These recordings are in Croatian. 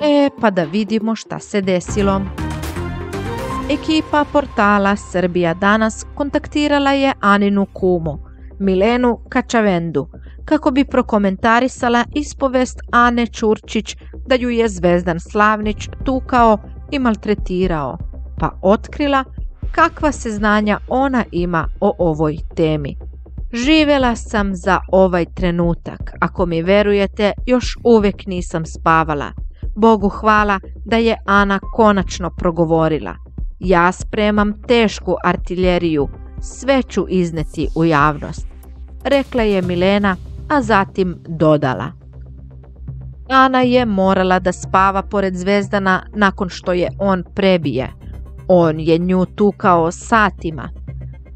E, pa da vidimo šta se desilo. Ekipa portala Srbija danas kontaktirala je Aninu kumu, Milenu Kačavendu, kako bi prokomentarisala ispovest Ane Čurčić da ju je Zvezdan Slavnić tukao i maltretirao, pa otkrila kakva se znanja ona ima o ovoj temi. Živjela sam za ovaj trenutak, ako mi verujete, još uvijek nisam spavala. Bogu hvala da je Ana konačno progovorila. Ja spremam tešku artiljeriju, sve ću izneti u javnost. Rekla je Milena, a zatim dodala. Ana je morala da spava pored Zvezdana nakon što je on prebije. On je nju tukao satima.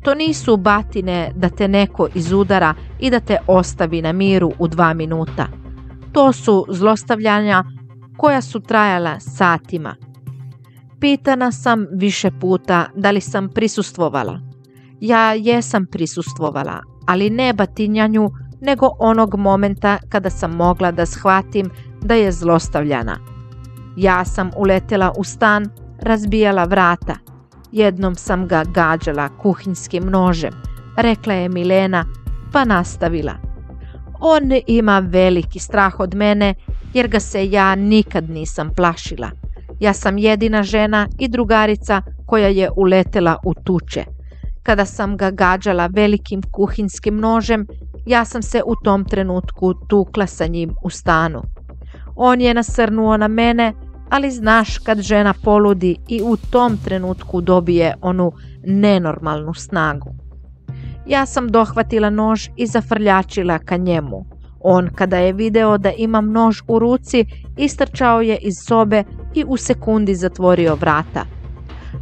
To nisu batine da te neko izudara i da te ostavi na miru u dva minuta. To su zlostavljanja koja su trajala satima. Pitana sam više puta da li sam prisustvovala. Ja jesam prisustvovala, ali ne batinjanju, nego onog momenta kada sam mogla da shvatim da je zlostavljana. Ja sam uletela u stan, razbijala vrata. Jednom sam ga gađala kuhinskim nožem, rekla je Milena, pa nastavila. On ima veliki strah od mene jer ga se ja nikad nisam plašila. Ja sam jedina žena i drugarica koja je uletela u tuče. Kada sam ga gađala velikim kuhinskim nožem, ja sam se u tom trenutku tukla sa njim u stanu. On je nasrnuo na mene, ali znaš kad žena poludi i u tom trenutku dobije onu nenormalnu snagu. Ja sam dohvatila nož i zafrljačila ka njemu. On kada je video da imam nož u ruci, istrčao je iz sobe i u sekundi zatvorio vrata.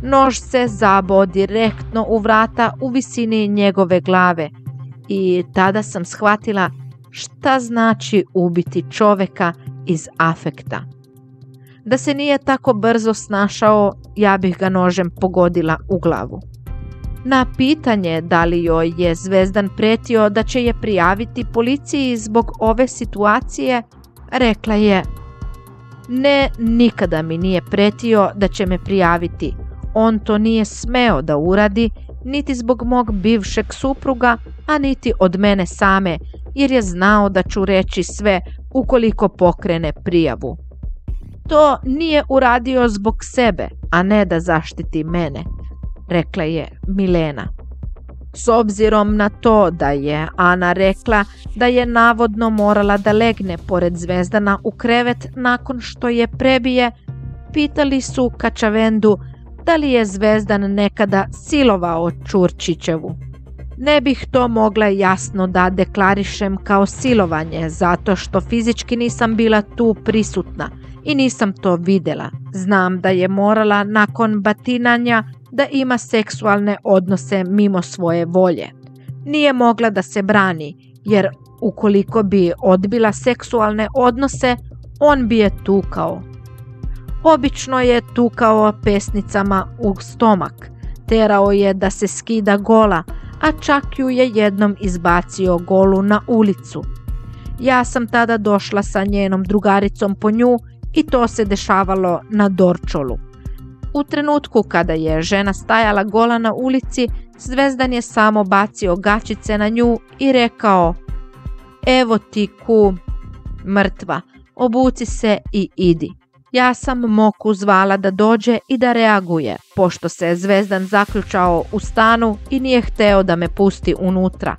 Nož se zabao direktno u vrata u visini njegove glave i tada sam shvatila šta znači ubiti čoveka iz afekta. Da se nije tako brzo snašao, ja bih ga nožem pogodila u glavu. Na pitanje da li joj je Zvezdan pretio da će je prijaviti policiji zbog ove situacije, rekla je Ne, nikada mi nije pretio da će me prijaviti. On to nije smeo da uradi, niti zbog mog bivšeg supruga, a niti od mene same, jer je znao da ću reći sve ukoliko pokrene prijavu. To nije uradio zbog sebe, a ne da zaštiti mene, rekla je Milena. S obzirom na to da je Ana rekla da je navodno morala da legne pored Zvezdana u krevet nakon što je prebije, pitali su Kačavendu da li je Zvezdan nekada silovao Čurčićevu. Ne bih to mogla jasno da deklarišem kao silovanje zato što fizički nisam bila tu prisutna i nisam to vidjela. Znam da je morala nakon batinanja da ima seksualne odnose mimo svoje volje. Nije mogla da se brani jer ukoliko bi odbila seksualne odnose, on bi je tukao. Obično je tukao pesnicama u stomak, terao je da se skida gola, a čak ju je jednom izbacio golu na ulicu. Ja sam tada došla sa njenom drugaricom po nju i to se dešavalo na Dorčolu. U trenutku kada je žena stajala gola na ulici, Zvezdan je samo bacio gačice na nju i rekao Evo ti ku, mrtva, obuci se i idi. Ja sam Moku zvala da dođe i da reaguje, pošto se Zvezdan zaključao u stanu i nije hteo da me pusti unutra.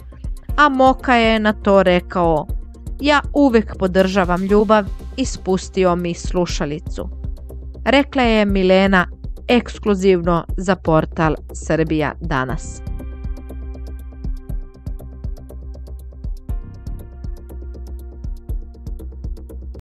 A Moka je na to rekao, ja uvijek podržavam ljubav i spustio mi slušalicu. Rekla je Milena ekskluzivno za portal Srbija danas.